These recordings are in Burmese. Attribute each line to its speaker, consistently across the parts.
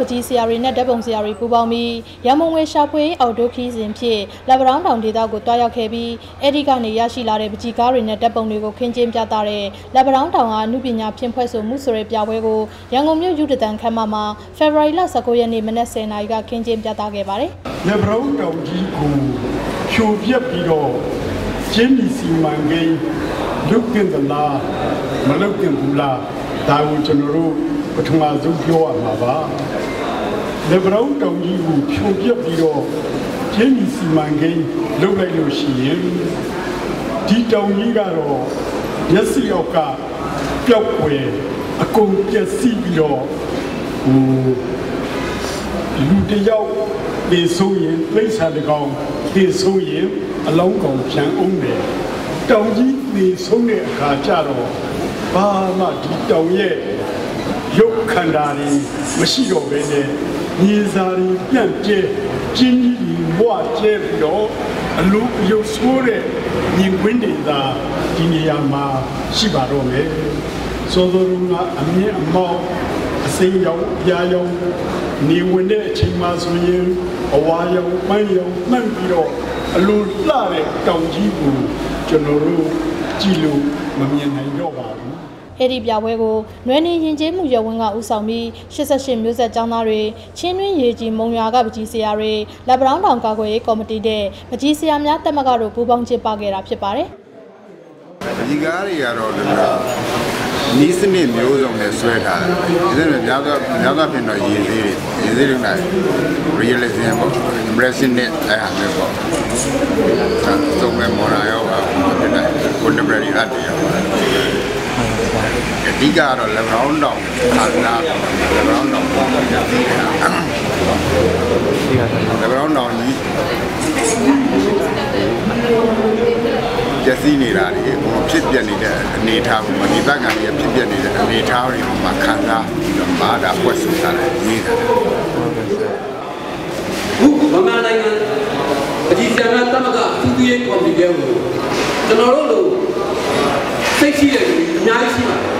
Speaker 1: ပကြီးဆရာတွေနဲ့ဓာတ်ပုံဆရာတွေပူးပေါင်းပြီးရမုံငွေရှာဖွေအော်တိုခီးစဉ်ဖြင့်လက်ဗရောင်းတောင်ဒေသကိုတွားရောက်ခဲ့ပြီးအဲ့ဒီကနေရရှိလာတဲ့ပကြီးကားတွေနဲ့ဓာတ်ပုံတွေကိုခင်းကျင်းပြသတဲ့လက်ဗရောင်းတောင်ကအမှုပညာဖြင့်ဖွဲ့ဆိုမှုဆိုတဲ့ပြပွဲကိုရန်ကုန်မြို့ယူတတန်ခမ်းမမှာဖေဖော်ဝါရီလ19ရက်နေ့မနက်10:00နာရီကခင်းကျင်းပြသခဲ့ပါတယ်။
Speaker 2: လက်ဗရုံးတောင်ကြီးကိုဖြိုပြက်ပြီးတော့ကျင်းဒီစီမံကိန်းလုတ်တင်သလားမလုတ်တင်ဘူးလားဒါကိုကျွန်တော်တို့ ပထမဆုံးပြောရမှာပါလက်ဗရုံးတောင်ကြီးကိုဖြိုပြက်ပြီးတော့ကျင်းဒီစီမံကိန်းလုတ်လိုက်လို့ရှိရင်ဒီတောင်ကြီးကတော့မျက်စိအောက်ကပျောက်ွယ်အကုန်ပျက်စီးပြီးတော့ဟိုလူတယောက်နေဆိုရင်လိမ့်စာတကောင်နေဆိုရင်အလောင်းကောင်ပြန်အောင်တယ်တောင်ကြီးနေဆုံးတဲ့အခါကျတော့ဘာမှဒီတောင်ရဲ့ ရုပ်ခန္ဓာတွေမရှိတော့ဘဲနဲ့မြေစာတွေပြန့်ကျဲကျင်းကြီးတွေဘွားကျဲပြီးတော့အလုံးအယုတ်ဆိုးတဲ့ညီကွင်းတွေသာဒီနေရာမှာရှိပါတော့မယ်သောသောရုံကအမြင့်အမောက်အစိမ်းရောင်အပြာရောင်နေဝင်တဲ့အချိန်မှဆိုရင်အဝါရောင်ပန်းရောင်မှန်ပြီးတော့အလိုလှတဲ့တောင်ကြီးကိုကျွန်တော်တို့ကြည့်လို့မမြင်နိုင်တော့ပါဘူး
Speaker 1: အဲ့ဒီပြပွဲကိုနွယ်နေရင်ကျေးမှုရဝင်းကဦးဆောင်ပြီး88မျိုးဆက်ကျောင်းသားတွေချင်းတွင်းရေကြီးမုံရွာကပကြီးဆရာတွေလက်ဗရောင်းတောင်ကာကွယ်ရေးကော်မတီတဲ့ပကြီးဆရာများတက်မကတို့ပူးပေါင်းကျင်းပခဲ့တာဖြစ်ပါတယ်
Speaker 3: ဒီကားတွေကတော့ဒီလိုနီးစနစ်မျိုးစုံနဲ့ဆွဲထားတယ်ဒီစနစ်များသောများသောဖြင့်တော့ရည်သေးတယ်ရည်သေးတယ်နဲ့ realism ပေါ့ impression နဲ့အဲ့ဟာမျိုးပေါ့အဲသုံးမဲ့မော်ရာရောပါဒီနဲ့ contemporary art တွေရော အဓိကကတော့ level round တောင်ခါနာ level round တောင်ပေါ့ဒီက level round တောင်ကြီးကျက်စီးနေတာတွေဟိုဖြစ်ပြနေတဲ့အနေအထားပေါ်မှာဒီဘက်ကလည်းဖြစ်ပြနေတဲ့အနေအထားတွေပေါ်မှာခံစားပြီးတော့မာတာပွက်ဆူတာလည်းနေတာ
Speaker 4: ခုဗမာနိုင်ငံအကြီးဆရာများတမကအထူးရေးကော်မတီရဲ့ကိုကျွန်တော်တို့လိုစိတ်ရှိတဲ့လူအများကြီးရှိပါတယ်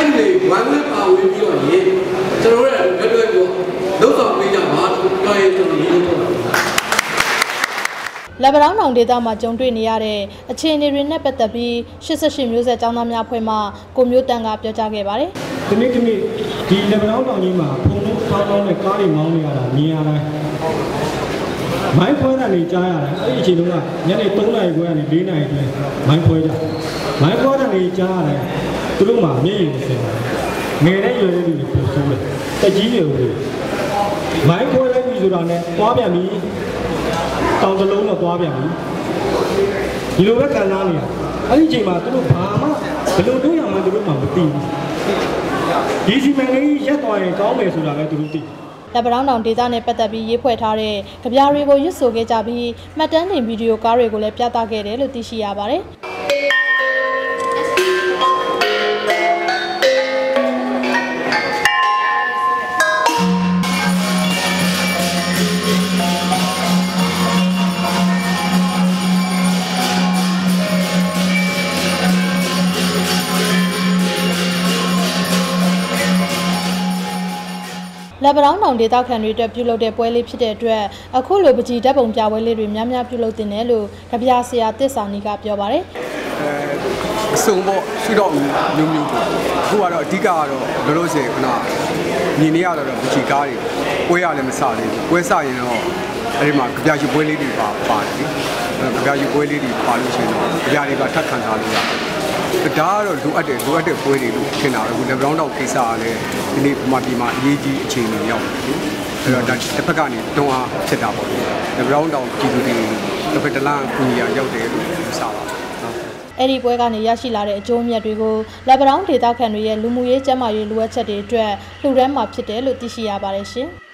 Speaker 4: အဲ့ဒီလေဝိုင်းဝန်းပါဝင်ပြီးတော့ရေကျွန်တော်တို့လည်းလွယ်လွယ်ကိုလုံးဆောင်ပေးကြပါလို့ပြောရင်ကျွန်တော်ရင်းထုတ်ပါ
Speaker 1: လက်ဗရောင်းတောင်ဒေသမှာကြုံတွေ့နေရတဲ့အခြေအနေတွေနဲ့ပတ်သက်ပြီး88မျိုးဆက်ကျောင်းသားများဖွဲ့မှကိုမျိုးတန်ကပြောကြားခဲ့ပါတယ်
Speaker 5: ဒီနေ့ဒီနေ့ဒီလက်ဗလောင်းတောင်ကြီးမှာဖုံလို့ပေါင်းပေါင်းနဲ့ကားတွေမောင်းနေရတာမြင်ရတိုင်းမိုင်းဖွဲတာနေကြားရတယ်အဲ့ဒီအချိန်တုန်းကညနေ3နာရီခွဲကနေ4နာရီအတွင်းမိုင်းဖွဲကြမိုင်းဖွဲတာနေကြားရတယ် သူတို့မှမျက်ရည်စင်တယ်ငယ်တဲ့ရွယ်တဲ့လူတွေပိုဆိုးတယ်တက်ကြီးတွေလို့မိုင်းဖွဲလိုက်ပြီဆိုတာနဲ့သွားပြန်ပြီတောင်တလုံးတော့သွားပြန်ပြီဒီလိုပဲခံစားနေရအဲ့ဒီအချိန်မှာသူတို့ဘာမှဘယ်လိုတွေးရမှန်းသူတို့မှမသိဘူးဒီစီမံကိန်းရက်သွားရင်ကောင်းမယ်ဆိုတာလည်းသူတို့သိတယ်
Speaker 1: လက်ဗရောင်းတောင်ဒေသနဲ့ပတ်သက်ပြီးရေးဖွဲ့ထားတဲ့ကြပြတွေကိုရွတ်ဆိုခဲ့ကြပြီးမှတ်တမ်းတင်ဗီဒီယိုကားတွေကိုလည်းပြသခဲ့တယ်လို့သိရှိရပါတယ် လက်ဗရောင်းတောင်ဒေသခံတွေအတွက်ပြုလုပ်တဲ့ပွဲလေးဖြစ်တဲ့အတွက်အခုလိုပကြီးဓာတ်ပုံပြပွဲလေးတွေများများပြုလုပ်တင်တယ်လို့ကြပြဆရာတစ္ဆာနီကပြောပါတယ်
Speaker 6: အစုံပေါ့ရှုတော့မျိုးမျိုးပေါ့အခုကတော့အဓိကကတော့ဘယ်လိုဆိုရင်ခဏမြင်နေရတော့ဘူချီကားတွေပွဲရလည်းမစသေးဘူးပွဲစရင်တော့အဲ့ဒီမှာကြပြာယူပွဲလေးတွေပါပါတယ်လေအဲ့ကြပြာယူပွဲလေးတွေပါလို့ရှိရင်တော့ကြပြာတွေကထပ်ခံစားလို့ရတယ် ဒါကတော့လိုအပ်တယ်လိုအပ်တဲ့ပွဲတွေလို့ထင်တာပဲအခု level round တော့ကိစ္စကလည်းဒီနေ့ပမာပြည်မှာအရေးကြီးအခြေအနေရောက်တယ်လေအဲ့တော့ဒါတစ်ဖက်ကနေတွန်းအားဖြစ်တာပေါ့လေ level round တော့ပြည်သူတွေတစ်ဖက်တစ်လမ်းကူညီရရောက်တယ်လို့ယူဆပါတယ်နော်
Speaker 1: အဲ့ဒီပွဲကနေရရှိလာတဲ့အကျိုးအမြတ်တွေကိုလက်ဗရောင်းဒေသခံတွေရဲ့လူမှုရေးကျန်းမာရေးလိုအပ်ချက်တွေအတွက်လှူဒန်းမှာဖြစ်တယ်လို့သိရှိရပါတယ်ရှင်။